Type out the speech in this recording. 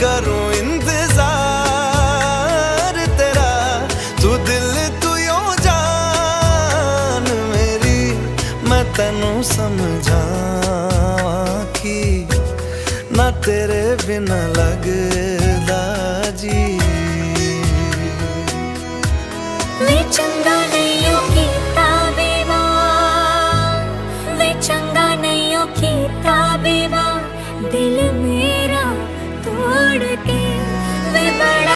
करूँ इंतज़ार तेरा, तू दिल, तू यो जान मेरी, मैं तेनू समझा कि ना तेरे बिना लगदा जी। चंगा नहीं again